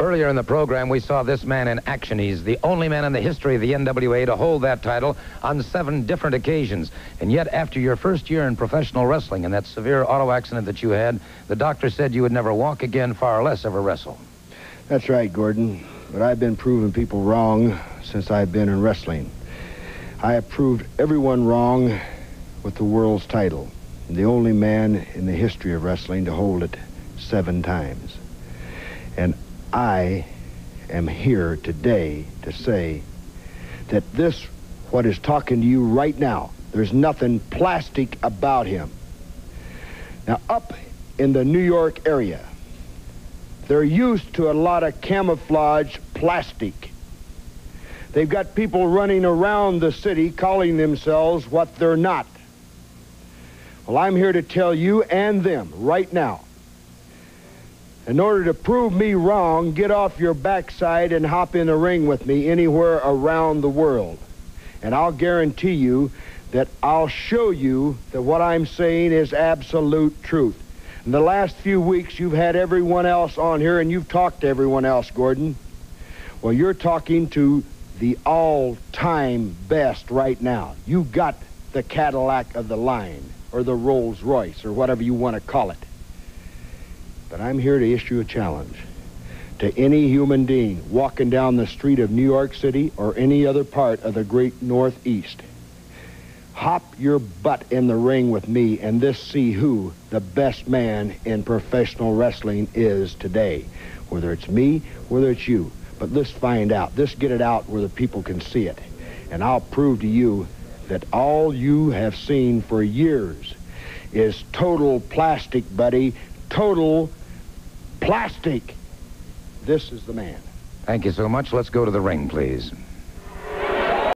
Earlier in the program, we saw this man in action. He's the only man in the history of the NWA to hold that title on seven different occasions. And yet, after your first year in professional wrestling and that severe auto accident that you had, the doctor said you would never walk again, far less ever wrestle. That's right, Gordon. But I've been proving people wrong since I've been in wrestling. I have proved everyone wrong with the world's title. The only man in the history of wrestling to hold it seven times. And I am here today to say that this, what is talking to you right now, there's nothing plastic about him. Now, up in the New York area, they're used to a lot of camouflage plastic. They've got people running around the city calling themselves what they're not. Well, I'm here to tell you and them right now in order to prove me wrong, get off your backside and hop in the ring with me anywhere around the world. And I'll guarantee you that I'll show you that what I'm saying is absolute truth. In the last few weeks, you've had everyone else on here, and you've talked to everyone else, Gordon. Well, you're talking to the all-time best right now. You got the Cadillac of the line, or the Rolls Royce, or whatever you want to call it. But I'm here to issue a challenge to any human being walking down the street of New York City or any other part of the great Northeast. Hop your butt in the ring with me and this see who the best man in professional wrestling is today. Whether it's me, whether it's you. But let's find out. Let's get it out where the people can see it. And I'll prove to you that all you have seen for years is total plastic, buddy. Total plastic. This is the man. Thank you so much. Let's go to the ring, please.